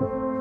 you